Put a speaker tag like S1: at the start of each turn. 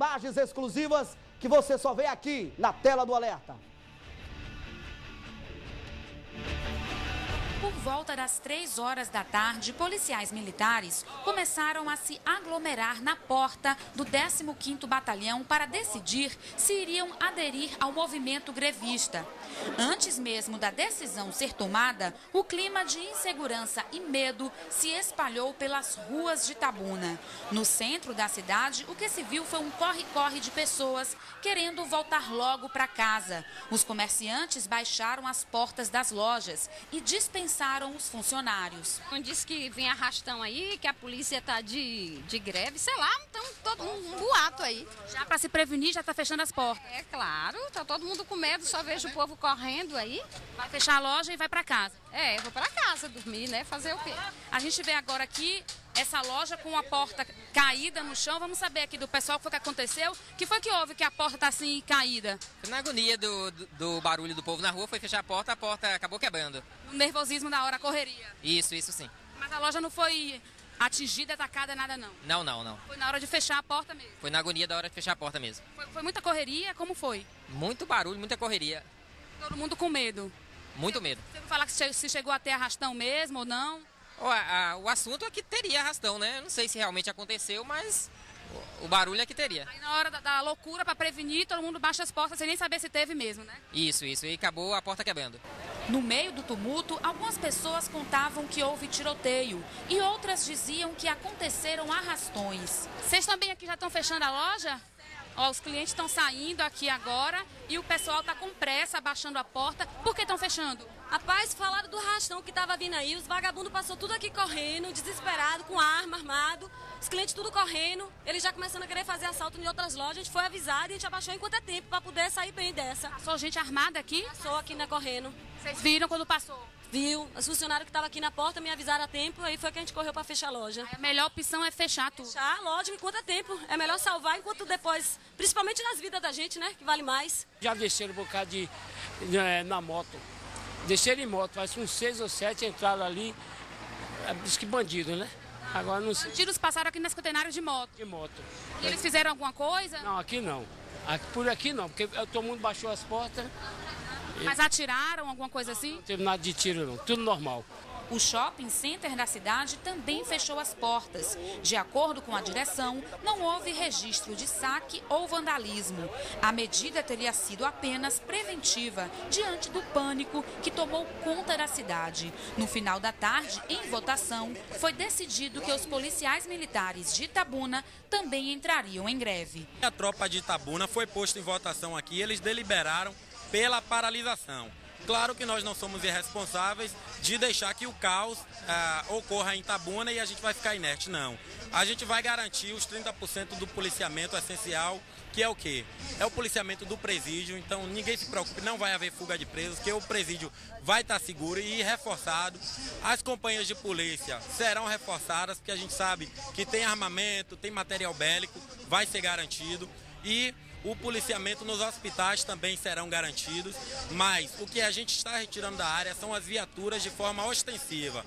S1: Imagens exclusivas que você só vê aqui na tela do Alerta.
S2: Volta das três horas da tarde, policiais militares começaram a se aglomerar na porta do 15º Batalhão para decidir se iriam aderir ao movimento grevista. Antes mesmo da decisão ser tomada, o clima de insegurança e medo se espalhou pelas ruas de Tabuna. No centro da cidade, o que se viu foi um corre-corre de pessoas querendo voltar logo para casa. Os comerciantes baixaram as portas das lojas e dispensaram os funcionários.
S3: Disse que vem arrastão aí, que a polícia está de, de greve, sei lá, então todo um, um boato aí.
S2: Já para se prevenir, já está fechando as portas.
S3: É claro, tá todo mundo com medo, só vejo o povo correndo aí.
S2: Vai fechar a loja e vai para casa.
S3: É, eu vou para casa dormir, né? Fazer o quê?
S2: A gente vê agora aqui essa loja com a porta caída no chão. Vamos saber aqui do pessoal o que foi que aconteceu. O que foi que houve que a porta está assim caída?
S4: Na agonia do, do, do, barulho do povo na rua, foi fechar a porta, a porta acabou quebrando.
S2: O nervosismo da hora, a correria.
S4: Isso, isso sim.
S2: Mas a loja não foi atingida, atacada, nada não?
S4: Não, não, não.
S2: Foi na hora de fechar a porta mesmo?
S4: Foi na agonia da hora de fechar a porta mesmo.
S2: Foi, foi muita correria? Como foi?
S4: Muito barulho, muita correria.
S2: Todo mundo com medo?
S4: Muito medo.
S2: Você vai falar que se chegou a ter arrastão mesmo ou não?
S4: O, assunto é que teria arrastão, né? Não sei se realmente aconteceu, mas o, o barulho é que teria.
S2: Aí na hora da, da loucura, para prevenir, todo mundo baixa as portas sem nem saber se teve mesmo, né?
S4: Isso, isso. E acabou a porta quebrando.
S2: No meio do tumulto, algumas pessoas contavam que houve tiroteio e outras diziam que aconteceram arrastões. Vocês também aqui já estão fechando a loja? Ó, os clientes estão saindo aqui agora e o pessoal está com pressa, abaixando a porta. Por que estão fechando?
S5: Rapaz, falaram do rastão que estava vindo aí. Os vagabundos passou tudo aqui correndo, desesperado, com arma, armado. Os clientes tudo correndo. Eles já começando a querer fazer assalto em outras lojas. A gente foi avisado e a gente abaixou enquanto é tempo para poder sair bem dessa.
S2: Passou gente armada aqui?
S5: Passou aqui na correndo.
S2: Vocês viram quando passou?
S5: Viu. Os funcionários que estavam aqui na porta me avisaram a tempo, aí foi que a gente correu para fechar a loja.
S2: Aí a melhor opção é fechar tudo.
S5: Fechar, lógico, enquanto é tempo. É melhor salvar enquanto depois, principalmente nas vidas da gente, né? Que vale mais.
S6: Já desceram um bocado de, é, na moto. Desceram em moto, faz uns seis ou sete entraram ali. É, diz que bandido, né? Agora não sei.
S2: Bandidos passaram aqui nas contenários de moto.
S6: De moto.
S2: E eles fizeram alguma coisa?
S6: Não, aqui não. Aqui, por aqui não, porque todo mundo baixou as portas.
S2: Mas atiraram alguma coisa assim?
S6: Não teve nada de tiro não, tudo normal.
S2: O shopping center da cidade também fechou as portas. De acordo com a direção, não houve registro de saque ou vandalismo. A medida teria sido apenas preventiva, diante do pânico que tomou conta da cidade. No final da tarde, em votação, foi decidido que os policiais militares de Itabuna também entrariam em greve.
S7: A tropa de Itabuna foi posta em votação aqui, eles deliberaram pela paralisação. Claro que nós não somos irresponsáveis de deixar que o caos ah, ocorra em Tabuna e a gente vai ficar inerte, não. A gente vai garantir os 30% do policiamento essencial, que é o quê? É o policiamento do presídio, então ninguém se preocupe, não vai haver fuga de presos, que o presídio vai estar seguro e reforçado. As companhias de polícia serão reforçadas, porque a gente sabe que tem armamento, tem material bélico, vai ser garantido. E o policiamento nos hospitais também serão garantidos, mas o que a gente está retirando da área são as viaturas de forma ostensiva.